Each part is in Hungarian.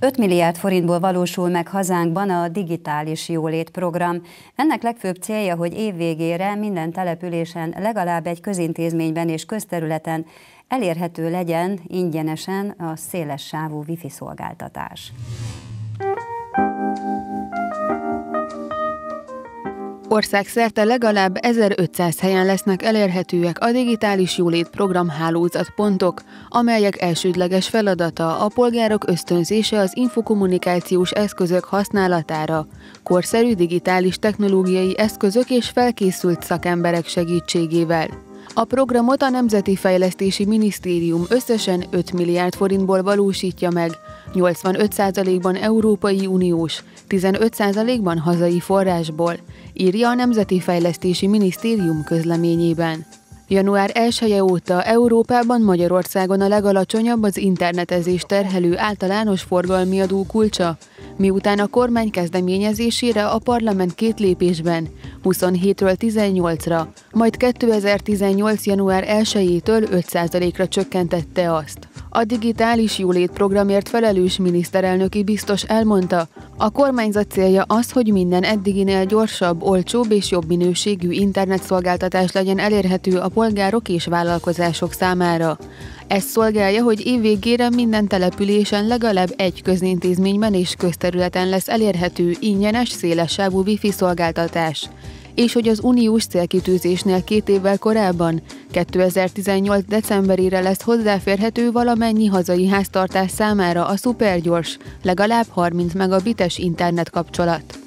5 milliárd forintból valósul meg hazánkban a digitális jólét program. Ennek legfőbb célja, hogy évvégére minden településen legalább egy közintézményben és közterületen elérhető legyen ingyenesen a széles sávú wifi szolgáltatás. Országszerte legalább 1500 helyen lesznek elérhetőek a digitális jólét program hálózatpontok, amelyek elsődleges feladata a polgárok ösztönzése az infokommunikációs eszközök használatára, korszerű digitális technológiai eszközök és felkészült szakemberek segítségével. A programot a Nemzeti Fejlesztési Minisztérium összesen 5 milliárd forintból valósítja meg, 85%-ban Európai Uniós, 15%-ban hazai forrásból, írja a Nemzeti Fejlesztési Minisztérium közleményében. Január 1 -e óta Európában Magyarországon a legalacsonyabb az internetezés terhelő általános forgalmi adó kulcsa, miután a kormány kezdeményezésére a parlament két lépésben, 27-ről 18-ra, majd 2018. január 1-től 5%-ra csökkentette azt. A digitális jólét programért felelős miniszterelnöki biztos elmondta, a kormányzat célja az, hogy minden eddiginél gyorsabb, olcsóbb és jobb minőségű internetszolgáltatás legyen elérhető a polgárok és vállalkozások számára. Ez szolgálja, hogy évvégére minden településen legalább egy közintézményben és közterületen lesz elérhető ingyenes, szélessávú wifi szolgáltatás és hogy az uniós célkitűzésnél két évvel korábban, 2018. decemberére lesz hozzáférhető valamennyi hazai háztartás számára a szupergyors, legalább 30 megabites internet kapcsolat.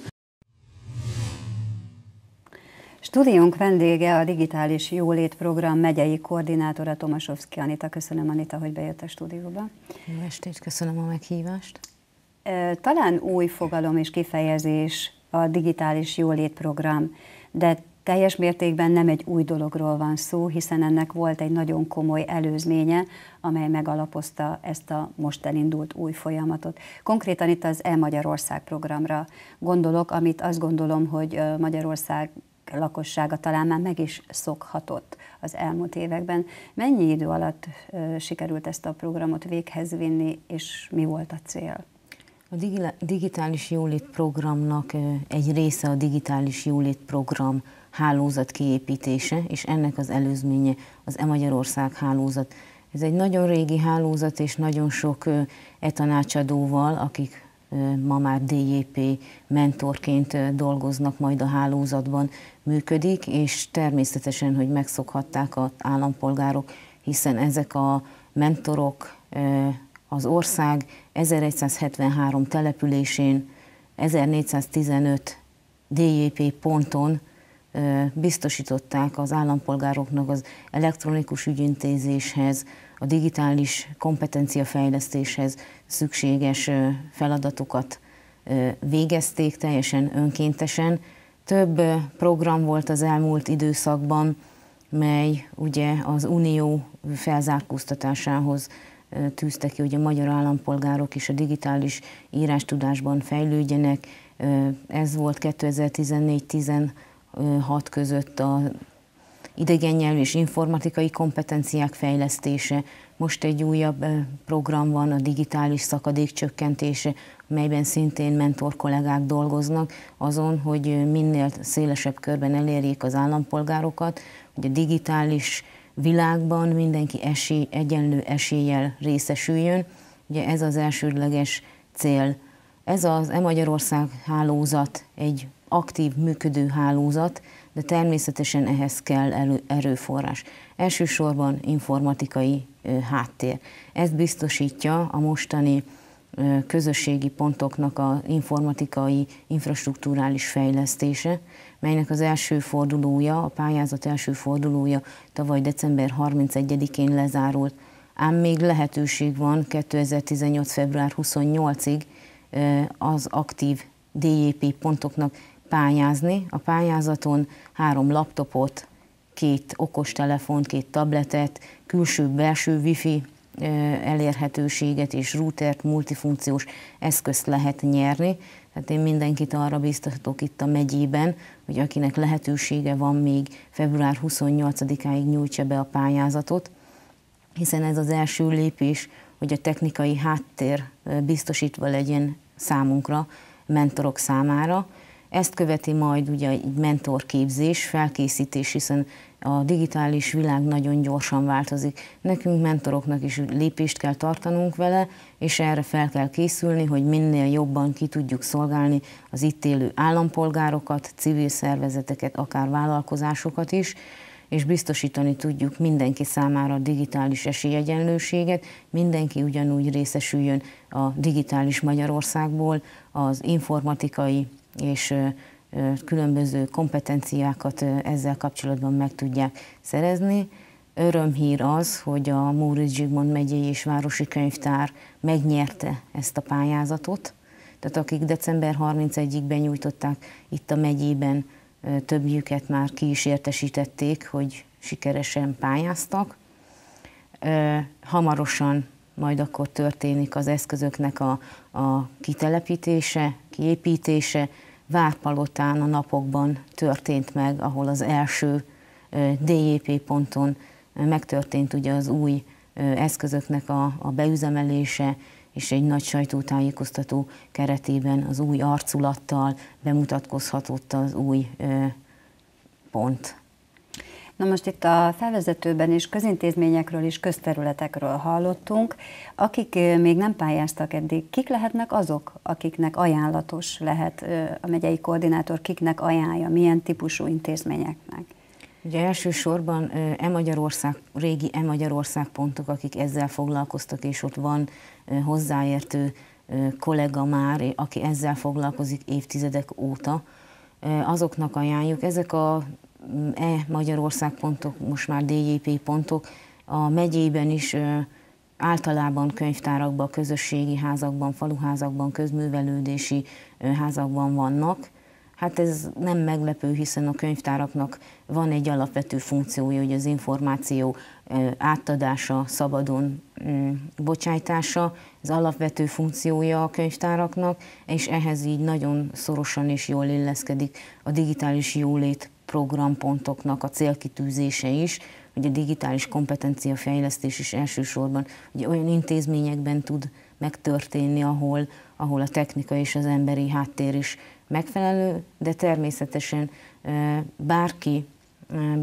Stúdiónk vendége a Digitális Jólét Program megyei koordinátora Tomasovszki Anita. Köszönöm Anita, hogy bejött a stúdióba. Jó estét, köszönöm a meghívást. Talán új fogalom és kifejezés a Digitális Jólét Program de teljes mértékben nem egy új dologról van szó, hiszen ennek volt egy nagyon komoly előzménye, amely megalapozta ezt a most elindult új folyamatot. Konkrétan itt az E-Magyarország programra gondolok, amit azt gondolom, hogy Magyarország lakossága talán már meg is szokhatott az elmúlt években. Mennyi idő alatt sikerült ezt a programot véghez vinni, és mi volt a cél? A digitális jólét programnak egy része a digitális jólét program hálózat kiépítése, és ennek az előzménye az E-Magyarország hálózat. Ez egy nagyon régi hálózat, és nagyon sok e-tanácsadóval, akik ma már DJP mentorként dolgoznak majd a hálózatban működik, és természetesen, hogy megszokhatták az állampolgárok, hiszen ezek a mentorok az ország 1173 településén, 1415 DJP ponton biztosították az állampolgároknak az elektronikus ügyintézéshez, a digitális kompetenciafejlesztéshez szükséges feladatokat végezték teljesen önkéntesen. Több program volt az elmúlt időszakban, mely ugye az unió felzárkóztatásához tűzte ki, hogy a magyar állampolgárok is a digitális írástudásban fejlődjenek. Ez volt 2014-16 között a idegen nyelv és informatikai kompetenciák fejlesztése. Most egy újabb program van, a digitális szakadék csökkentése, melyben szintén mentor kollégák dolgoznak azon, hogy minél szélesebb körben elérjék az állampolgárokat, hogy a digitális világban mindenki esély, egyenlő eséllyel részesüljön. Ugye ez az elsődleges cél. Ez az E-Magyarország hálózat egy aktív, működő hálózat, de természetesen ehhez kell elő, erőforrás. Elsősorban informatikai ö, háttér. Ez biztosítja a mostani közösségi pontoknak a informatikai, infrastruktúrális fejlesztése, melynek az első fordulója, a pályázat első fordulója tavaly december 31-én lezárult. Ám még lehetőség van 2018. február 28-ig az aktív DJP pontoknak pályázni. A pályázaton három laptopot, két okostelefont, két tabletet, külső-belső wifi elérhetőséget és routert, multifunkciós eszközt lehet nyerni. Tehát én mindenkit arra biztatok itt a megyében, hogy akinek lehetősége van még február 28-áig nyújtsa be a pályázatot, hiszen ez az első lépés hogy a technikai háttér biztosítva legyen számunkra, mentorok számára. Ezt követi majd ugye egy mentorképzés, felkészítés, hiszen a digitális világ nagyon gyorsan változik. Nekünk mentoroknak is lépést kell tartanunk vele, és erre fel kell készülni, hogy minél jobban ki tudjuk szolgálni az itt élő állampolgárokat, civil szervezeteket, akár vállalkozásokat is, és biztosítani tudjuk mindenki számára a digitális esélyegyenlőséget, mindenki ugyanúgy részesüljön a digitális Magyarországból, az informatikai és különböző kompetenciákat ezzel kapcsolatban meg tudják szerezni. Örömhír az, hogy a Móricz Zsigmond megyei és városi könyvtár megnyerte ezt a pályázatot, tehát akik december 31-ig benyújtották itt a megyében, többjüket már ki is értesítették, hogy sikeresen pályáztak. Hamarosan majd akkor történik az eszközöknek a, a kitelepítése, kiépítése, Várpalotán a napokban történt meg, ahol az első DJP ponton megtörtént ugye az új eszközöknek a, a beüzemelése, és egy nagy sajtótájékoztató keretében az új arculattal bemutatkozhatott az új pont. Na most itt a felvezetőben is közintézményekről és közterületekről hallottunk. Akik még nem pályáztak eddig, kik lehetnek azok, akiknek ajánlatos lehet a megyei koordinátor, kiknek ajánlja, milyen típusú intézményeknek? Ugye elsősorban e-Magyarország, régi e-Magyarország pontok, akik ezzel foglalkoztak, és ott van hozzáértő kollega már, aki ezzel foglalkozik évtizedek óta, azoknak ajánljuk. Ezek a e-Magyarország pontok, most már DJP pontok, a megyében is általában könyvtárakban, közösségi házakban, faluházakban, közművelődési házakban vannak. Hát ez nem meglepő, hiszen a könyvtáraknak van egy alapvető funkciója, hogy az információ átadása, szabadon bocsájtása, ez alapvető funkciója a könyvtáraknak, és ehhez így nagyon szorosan és jól illeszkedik a digitális jólét programpontoknak a célkitűzése is, hogy a digitális kompetencia fejlesztés is elsősorban ugye olyan intézményekben tud megtörténni, ahol, ahol a technika és az emberi háttér is megfelelő, de természetesen bárki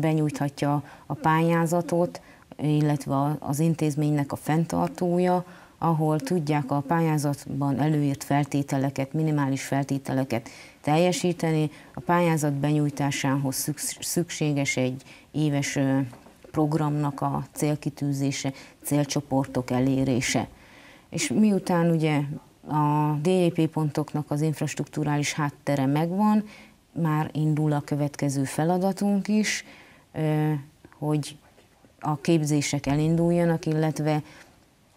benyújthatja a pályázatot, illetve az intézménynek a fenntartója, ahol tudják a pályázatban előírt feltételeket, minimális feltételeket teljesíteni. A pályázat benyújtásához szükséges egy éves programnak a célkitűzése, célcsoportok elérése. És miután ugye a DJP pontoknak az infrastruktúrális háttere megvan, már indul a következő feladatunk is, hogy a képzések elinduljanak, illetve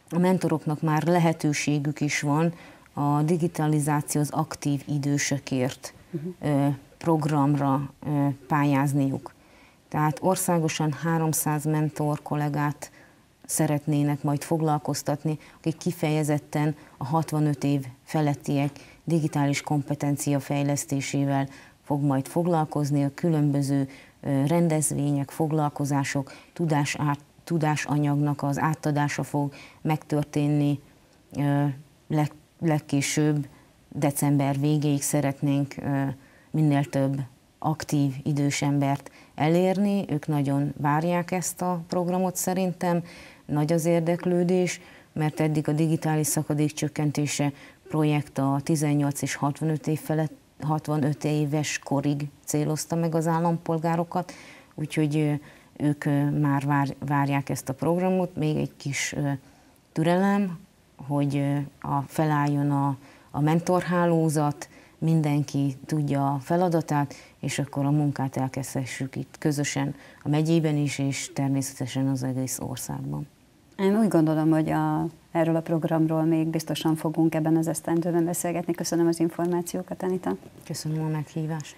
a mentoroknak már lehetőségük is van a digitalizáció az aktív idősökért uh-huh. programra pályázniuk. Tehát országosan 300 mentor kollégát szeretnének majd foglalkoztatni, akik kifejezetten a 65 év felettiek digitális kompetencia fejlesztésével fog majd foglalkozni, a különböző rendezvények, foglalkozások, tudás át, tudásanyagnak az átadása fog megtörténni leg, legkésőbb december végéig szeretnénk minél több aktív idős embert elérni. Ők nagyon várják ezt a programot szerintem, nagy az érdeklődés, mert eddig a digitális szakadék csökkentése projekt a 18 és 65 év felett 65 éves korig célozta meg az állampolgárokat, úgyhogy ők már vár, várják ezt a programot, még egy kis türelem, hogy a, felálljon a, a mentorhálózat, mindenki tudja a feladatát, és akkor a munkát elkezdhessük itt közösen a megyében is, és természetesen az egész országban. Én úgy gondolom, hogy a, erről a programról még biztosan fogunk ebben az esztendőben beszélgetni. Köszönöm az információkat, Anita. Köszönöm a meghívást.